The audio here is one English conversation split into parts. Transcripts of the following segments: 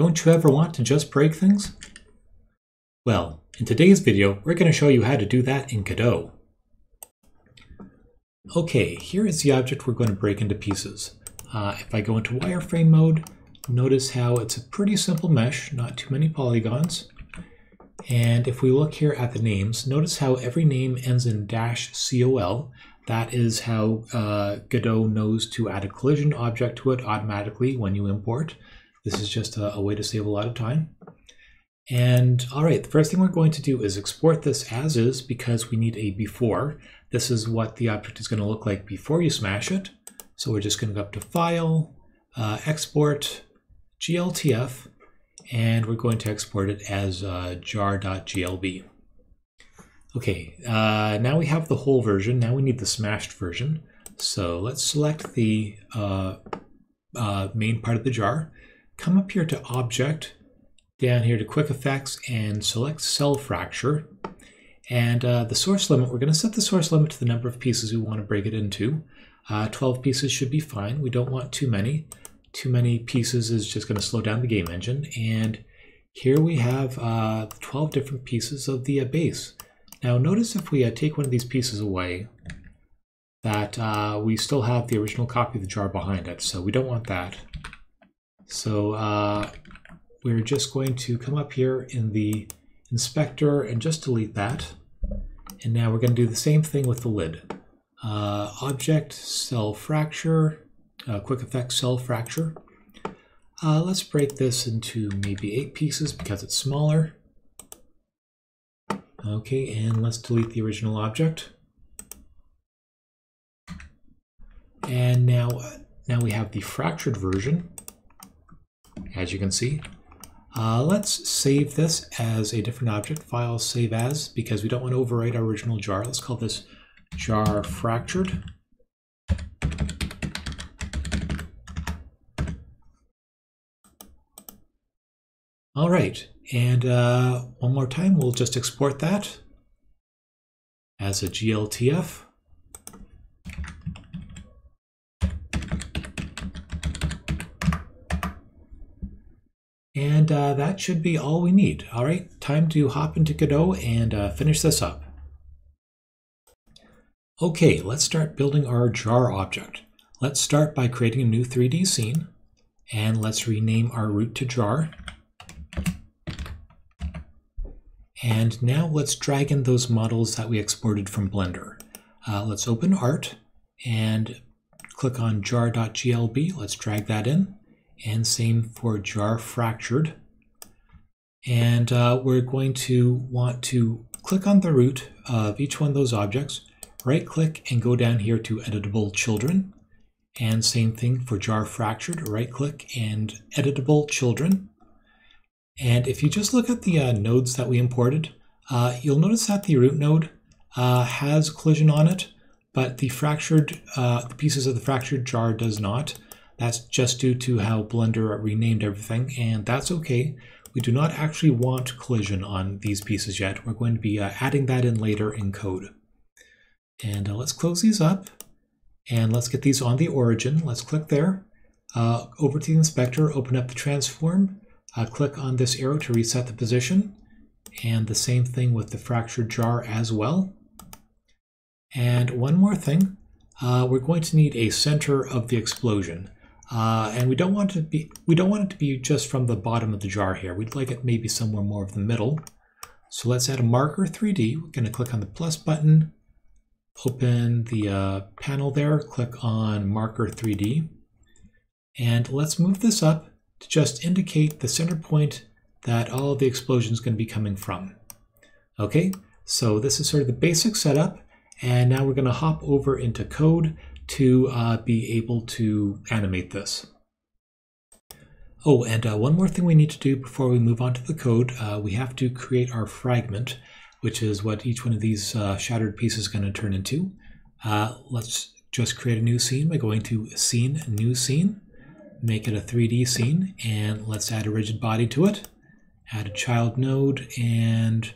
Don't you ever want to just break things? Well, in today's video, we're going to show you how to do that in Godot. Okay, here is the object we're going to break into pieces. Uh, if I go into wireframe mode, notice how it's a pretty simple mesh, not too many polygons. And if we look here at the names, notice how every name ends in dash col. That is how uh, Godot knows to add a collision object to it automatically when you import. This is just a, a way to save a lot of time. And all right, the first thing we're going to do is export this as is because we need a before. This is what the object is going to look like before you smash it. So we're just going to go up to File, uh, Export, GLTF, and we're going to export it as uh, jar.glb. Okay, uh, now we have the whole version. Now we need the smashed version. So let's select the uh, uh, main part of the jar. Come up here to Object, down here to Quick Effects, and select Cell Fracture. And uh, the source limit, we're going to set the source limit to the number of pieces we want to break it into. Uh, 12 pieces should be fine. We don't want too many. Too many pieces is just going to slow down the game engine. And here we have uh, 12 different pieces of the uh, base. Now notice if we uh, take one of these pieces away, that uh, we still have the original copy of the jar behind it. So we don't want that. So uh, we're just going to come up here in the inspector and just delete that. And now we're going to do the same thing with the lid. Uh, object, cell fracture, uh, quick effect cell fracture. Uh, let's break this into maybe eight pieces because it's smaller. Okay, and let's delete the original object. And now, now we have the fractured version, as you can see. Uh, let's save this as a different object, file save as, because we don't want to overwrite our original jar. Let's call this jar fractured. All right, and uh, one more time, we'll just export that as a GLTF. And uh, that should be all we need. All right, time to hop into Godot and uh, finish this up. Okay, let's start building our jar object. Let's start by creating a new 3D scene, and let's rename our root to jar. And now let's drag in those models that we exported from Blender. Uh, let's open Art and click on jar.glb. Let's drag that in and same for jar fractured. And uh, we're going to want to click on the root of each one of those objects, right click and go down here to editable children. And same thing for jar fractured, right click and editable children. And if you just look at the uh, nodes that we imported, uh, you'll notice that the root node uh, has collision on it, but the fractured, uh, the pieces of the fractured jar does not. That's just due to how Blender renamed everything, and that's okay. We do not actually want collision on these pieces yet. We're going to be uh, adding that in later in code. And uh, let's close these up, and let's get these on the origin. Let's click there. Uh, over to the inspector, open up the transform, uh, click on this arrow to reset the position, and the same thing with the fractured jar as well. And one more thing, uh, we're going to need a center of the explosion. Uh, and we don't want to be we don't want it to be just from the bottom of the jar here. We'd like it maybe somewhere more of the middle. So let's add a marker 3D. We're going to click on the plus button, open the uh, panel there, click on marker 3D, and let's move this up to just indicate the center point that all the explosion is going to be coming from. Okay, so this is sort of the basic setup, and now we're going to hop over into code to uh, be able to animate this. Oh, and uh, one more thing we need to do before we move on to the code, uh, we have to create our fragment, which is what each one of these uh, shattered pieces is going to turn into. Uh, let's just create a new scene by going to Scene, New Scene, make it a 3D scene, and let's add a rigid body to it. Add a child node and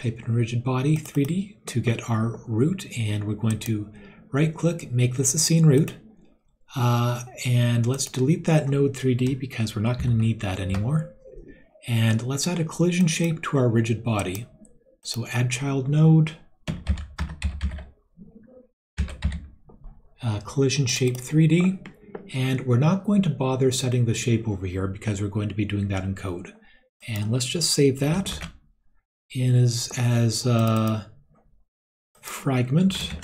type in rigid body 3D to get our root and we're going to right click, make this a scene root. Uh, and let's delete that node 3D because we're not going to need that anymore. And let's add a collision shape to our rigid body. So add child node, uh, collision shape 3D, and we're not going to bother setting the shape over here because we're going to be doing that in code. And let's just save that in as, as a fragment.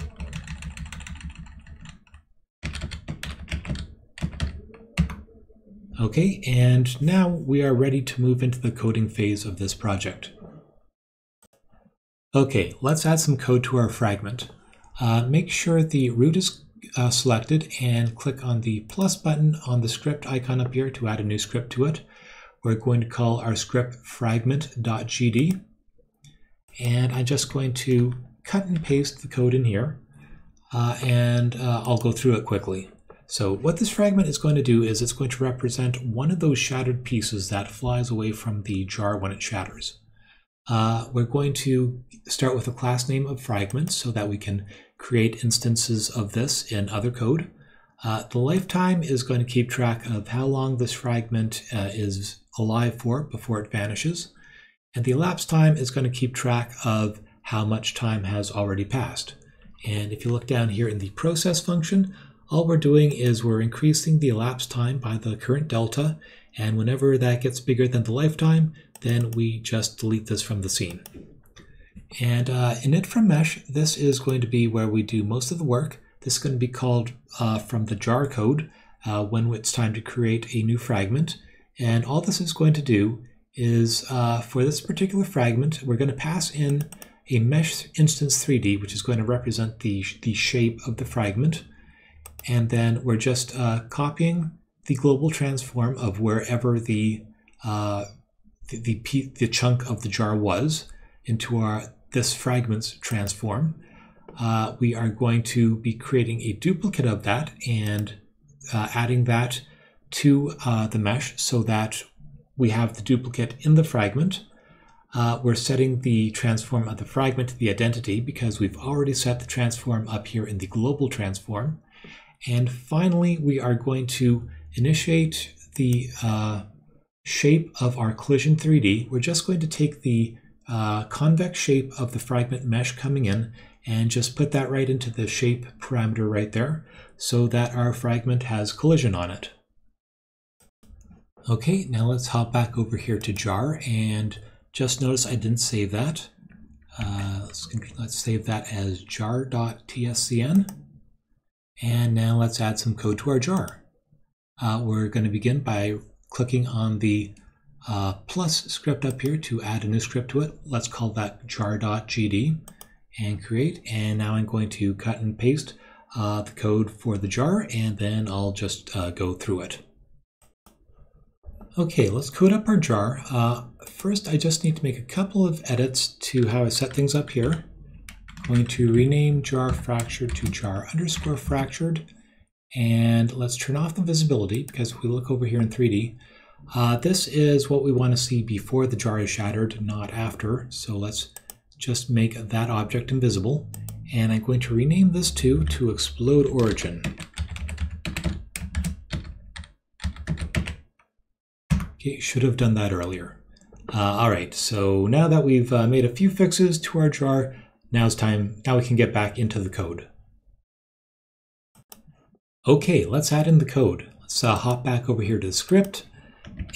Okay, and now we are ready to move into the coding phase of this project. Okay, let's add some code to our fragment. Uh, make sure the root is uh, selected and click on the plus button on the script icon up here to add a new script to it. We're going to call our script fragment.gd. And I'm just going to cut and paste the code in here. Uh, and uh, I'll go through it quickly. So what this fragment is going to do is it's going to represent one of those shattered pieces that flies away from the jar when it shatters. Uh, we're going to start with a class name of fragments so that we can create instances of this in other code. Uh, the lifetime is going to keep track of how long this fragment uh, is alive for before it vanishes. And the elapsed time is going to keep track of how much time has already passed. And if you look down here in the process function, all we're doing is we're increasing the elapsed time by the current delta. And whenever that gets bigger than the lifetime, then we just delete this from the scene. And uh, init from mesh, this is going to be where we do most of the work. This is going to be called uh, from the jar code uh, when it's time to create a new fragment. And all this is going to do is uh, for this particular fragment, we're going to pass in a mesh instance 3D, which is going to represent the, the shape of the fragment. And then we're just uh, copying the global transform of wherever the, uh, the, the, the chunk of the jar was into our this fragments transform. Uh, we are going to be creating a duplicate of that and uh, adding that to uh, the mesh so that we have the duplicate in the fragment. Uh, we're setting the transform of the fragment to the identity because we've already set the transform up here in the global transform. And finally, we are going to initiate the uh, shape of our collision 3D. We're just going to take the uh, convex shape of the fragment mesh coming in and just put that right into the shape parameter right there so that our fragment has collision on it. Okay, now let's hop back over here to jar and just notice I didn't save that. Uh, let's, let's save that as jar.tscn. And now let's add some code to our jar. Uh, we're going to begin by clicking on the uh, plus script up here to add a new script to it. Let's call that jar.gd and create. And now I'm going to cut and paste uh, the code for the jar, and then I'll just uh, go through it. Okay, let's code up our jar. Uh, first, I just need to make a couple of edits to how I set things up here. I'm going to rename jar fractured to jar underscore fractured. And let's turn off the visibility because if we look over here in 3D, uh, this is what we want to see before the jar is shattered, not after. So let's just make that object invisible. And I'm going to rename this too to explode origin. Should have done that earlier. Uh, all right, so now that we've uh, made a few fixes to our jar, now it's time, now we can get back into the code. Okay, let's add in the code. Let's uh, hop back over here to the script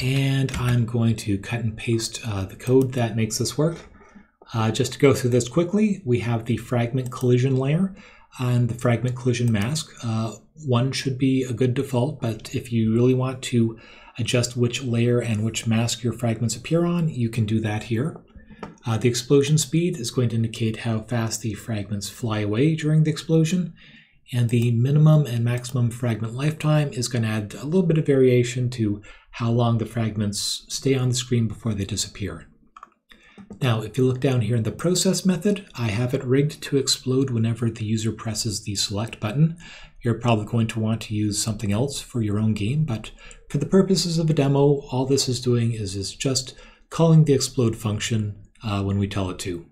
and I'm going to cut and paste uh, the code that makes this work. Uh, just to go through this quickly, we have the fragment collision layer and the fragment collision mask. Uh, one should be a good default, but if you really want to adjust which layer and which mask your fragments appear on, you can do that here. Uh, the explosion speed is going to indicate how fast the fragments fly away during the explosion, and the minimum and maximum fragment lifetime is going to add a little bit of variation to how long the fragments stay on the screen before they disappear. Now, if you look down here in the process method, I have it rigged to explode whenever the user presses the select button. You're probably going to want to use something else for your own game, but for the purposes of a demo, all this is doing is, is just calling the explode function uh, when we tell it to.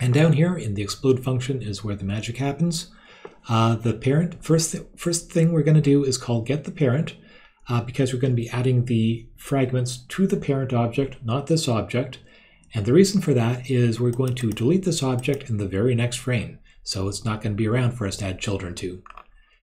And down here in the explode function is where the magic happens. Uh, the parent, first, th first thing we're going to do is call get the parent uh, because we're going to be adding the fragments to the parent object, not this object. And the reason for that is we're going to delete this object in the very next frame. So it's not going to be around for us to add children to.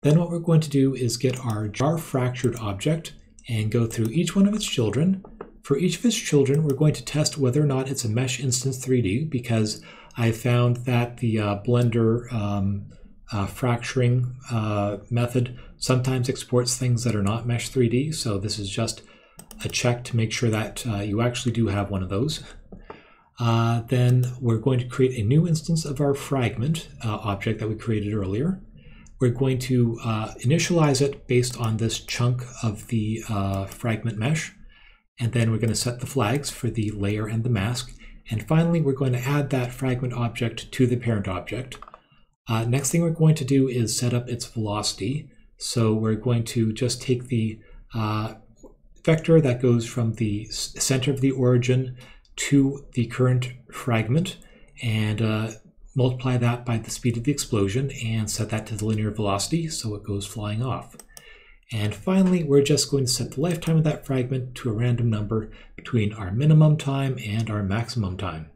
Then what we're going to do is get our jar fractured object and go through each one of its children. For each of its children, we're going to test whether or not it's a mesh instance 3D because I found that the uh, Blender um, uh, fracturing uh, method sometimes exports things that are not Mesh 3D. So this is just a check to make sure that uh, you actually do have one of those. Uh, then we're going to create a new instance of our fragment uh, object that we created earlier. We're going to uh, initialize it based on this chunk of the fragment mesh. And then we're going to set the flags for the layer and the mask. And finally, we're going to add that fragment object to the parent object. Uh, next thing we're going to do is set up its velocity. So we're going to just take the uh, vector that goes from the center of the origin to the current fragment and uh, multiply that by the speed of the explosion and set that to the linear velocity so it goes flying off. And finally, we're just going to set the lifetime of that fragment to a random number between our minimum time and our maximum time.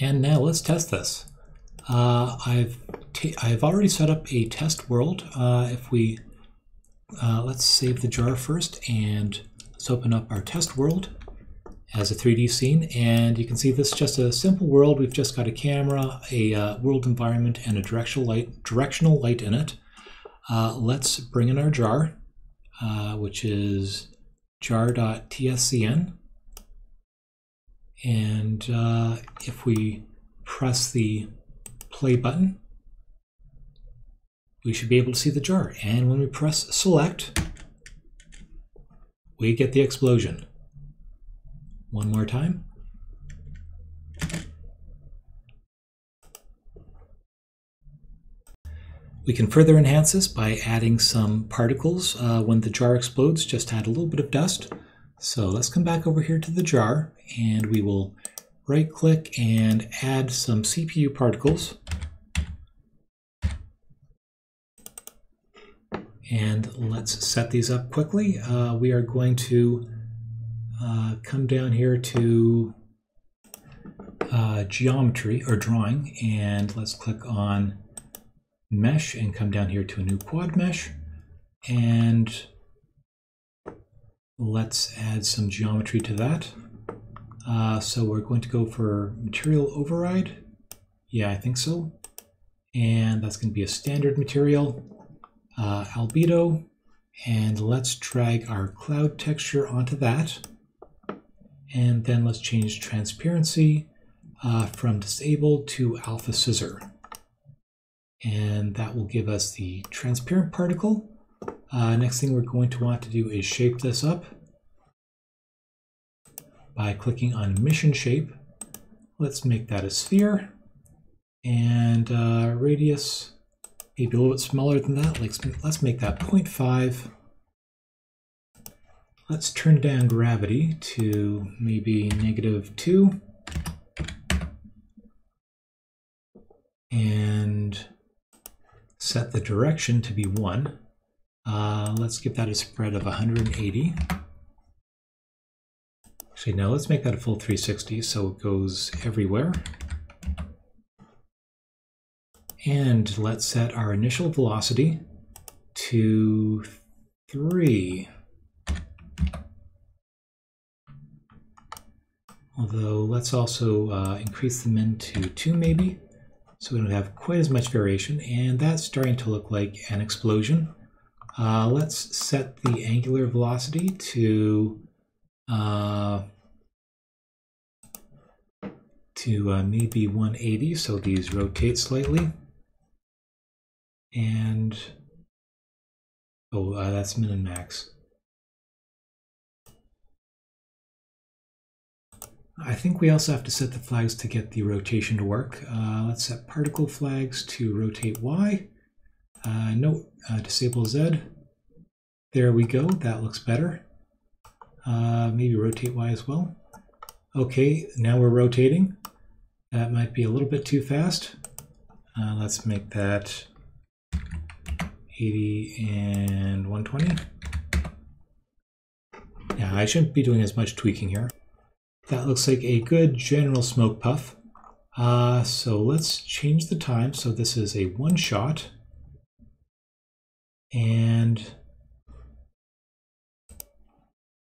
And now let's test this. Uh, I've I've already set up a test world. Uh, if we uh, let's save the jar first and let's open up our test world as a 3D scene. And you can see this is just a simple world. We've just got a camera, a uh, world environment, and a directional light directional light in it. Uh, let's bring in our jar, uh, which is jar.tscn. And if we press the play button, we should be able to see the jar. And when we press select, we get the explosion. One more time. We can further enhance this by adding some particles. Uh, when the jar explodes, just add a little bit of dust. So let's come back over here to the jar and we will right click and add some CPU particles. And let's set these up quickly. Uh, we are going to uh, come down here to uh, geometry or drawing and let's click on mesh and come down here to a new quad mesh and let's add some geometry to that. Uh, so we're going to go for material override. Yeah, I think so. And that's going to be a standard material, uh, albedo. And let's drag our cloud texture onto that. And then let's change transparency uh, from disabled to alpha scissor. And that will give us the transparent particle. Uh, next thing we're going to want to do is shape this up by clicking on emission shape. Let's make that a sphere and uh, radius maybe a little bit smaller than that. Let's, let's make that 0.5. Let's turn down gravity to maybe negative 2. And set the direction to be 1. Uh, let's give that a spread of 180. Actually, now let's make that a full 360 so it goes everywhere. And let's set our initial velocity to 3. Although let's also uh, increase them into 2 maybe, so we don't have quite as much variation. And that's starting to look like an explosion. Uh, let's set the angular velocity to uh, to uh, maybe 180, so these rotate slightly. And, oh, uh, that's min and max. I think we also have to set the flags to get the rotation to work. Uh, let's set particle flags to rotate Y. Uh, note, uh, disable Z. There we go, that looks better. Uh, maybe rotate Y as well. Okay, now we're rotating. That might be a little bit too fast. Uh, let's make that 80 and 120. Yeah, I shouldn't be doing as much tweaking here. That looks like a good general smoke puff. Uh, so let's change the time. So this is a one shot. And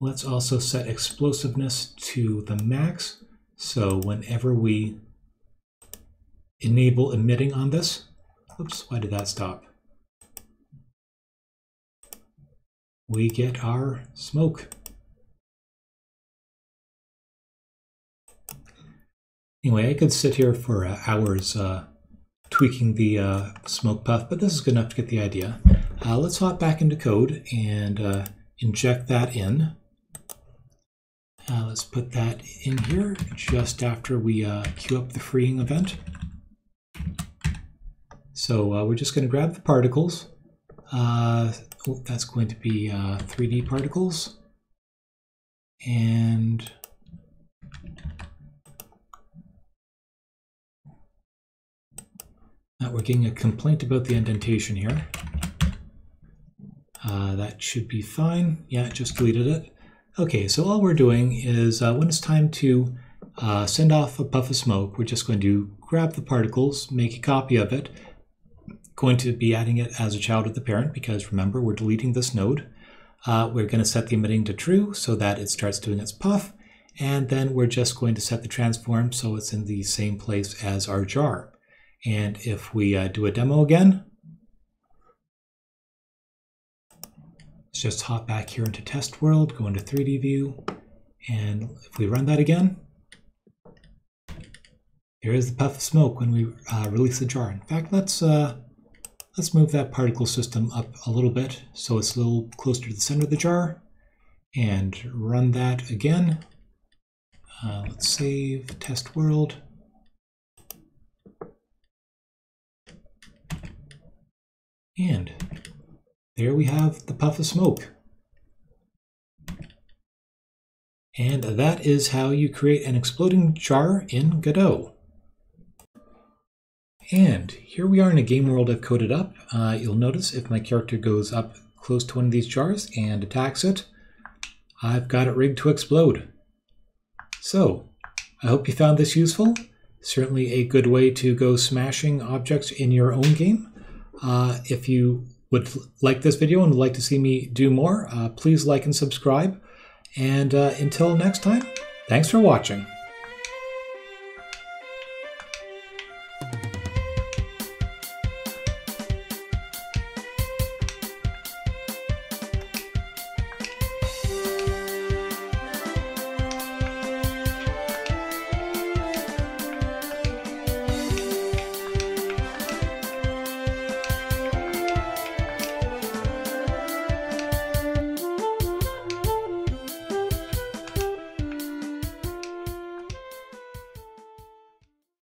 let's also set explosiveness to the max. So whenever we enable emitting on this, oops, why did that stop? We get our smoke. Anyway, I could sit here for uh, hours uh, tweaking the uh, smoke puff, but this is good enough to get the idea. Uh, let's hop back into code and uh, inject that in. Uh, let's put that in here just after we queue up the freeing event. So we're just going to grab the particles. Oh, that's going to be 3D particles. And Uh, we're getting a complaint about the indentation here. Uh, that should be fine. Yeah, just deleted it. Okay, so all we're doing is uh, when it's time to uh, send off a puff of smoke, we're just going to grab the particles, make a copy of it, going to be adding it as a child of the parent because remember, we're deleting this node. Uh, we're going to set the emitting to true so that it starts doing its puff, and then we're just going to set the transform so it's in the same place as our jar. And if we uh, do a demo again, let's just hop back here into test world, go into 3D view, and if we run that again, here is the puff of smoke when we uh, release the jar. In fact, let's uh, let's move that particle system up a little bit so it's a little closer to the center of the jar, and run that again. Uh, let's save test world. And there we have the puff of smoke. And that is how you create an exploding jar in Godot. And here we are in a game world I've coded up. Uh, you'll notice if my character goes up close to one of these jars and attacks it, I've got it rigged to explode. So, I hope you found this useful. Certainly a good way to go smashing objects in your own game. Uh, if you would like this video and would like to see me do more, uh, please like and subscribe. And uh, until next time, thanks for watching.